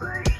Bye.